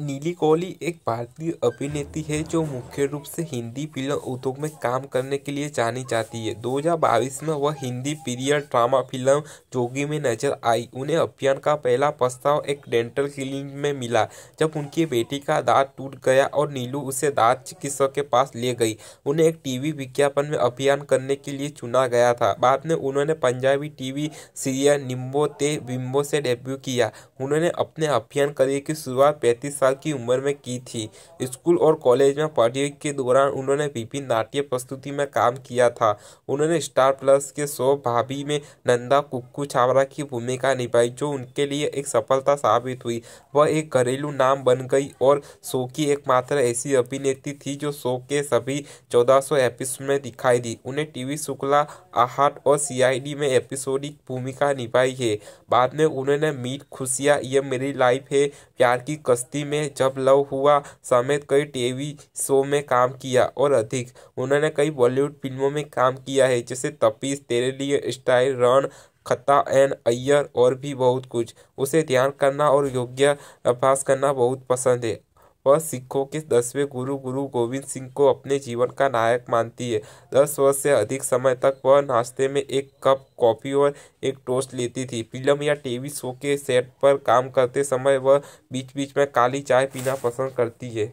नीली कोहली एक भारतीय अभिनेत्री है जो मुख्य रूप से हिंदी फ़िल्म उद्योग में काम करने के लिए जानी जाती है। 2022 में वह Hindi period drama film Jogi में नज़र आई। उन्हें अभियान का पहला प्रस्ताव एक डेंटल क्लिनिक में मिला, जब उनकी बेटी का दांत टूट गया और नीलू उसे दांत चिकित्सक के पास ले गई। उन्हें एक टीवी विज्ञापन में अभियान करने के लिए चुना गया था। बाद में उन्होंने पंजाबी टीवी सीरियल निम्बो ते बिम्बो से डेब्यू किया। उन्होंने अपने अभियान करियर की शुरुआत पैंतीस साल की उम्र में की थी। स्कूल और कॉलेज में पढ़ाई के दौरान उन्होंने विभिन्न नाट्य प्रस्तुति में काम किया था। उन्होंने स्टार प्लस के शो भाभी में नंदा कुक्कू छावरा की भूमिका निभाई, जो उनके लिए एक सफलता साबित हुई। वह एक घरेलू नाम बन गई और शो की एकमात्र ऐसी अभिनेत्री थी, जो शो के सभी चौदह एपिसोड में दिखाई दी। उन्हें टीवी शुक्ला, आहट और सीआईडी में एपिसोडिक भूमिका निभाई है। बाद में उन्होंने मीट खुशिया ये मेरी लाइफ है, प्यार की कश्ती में जब लव हुआ, समेत कई टीवी शो में काम किया और अधिक। उन्होंने कई बॉलीवुड फ़िल्मों में काम किया है, जैसे तपीस, तेरे लिए स्टाइल रन खत्ता एन अय्यर और भी बहुत कुछ। उसे ध्यान करना और योग्य अभ्यास करना बहुत पसंद है। वह सिखों के दसवें गुरु गुरु गोविंद सिंह को अपने जीवन का नायक मानती है। दस वर्ष से अधिक समय तक वह नाश्ते में एक कप कॉफ़ी और एक टोस्ट लेती थी। फ़िल्म या टीवी शो के सेट पर काम करते समय वह बीच बीच में काली चाय पीना पसंद करती है।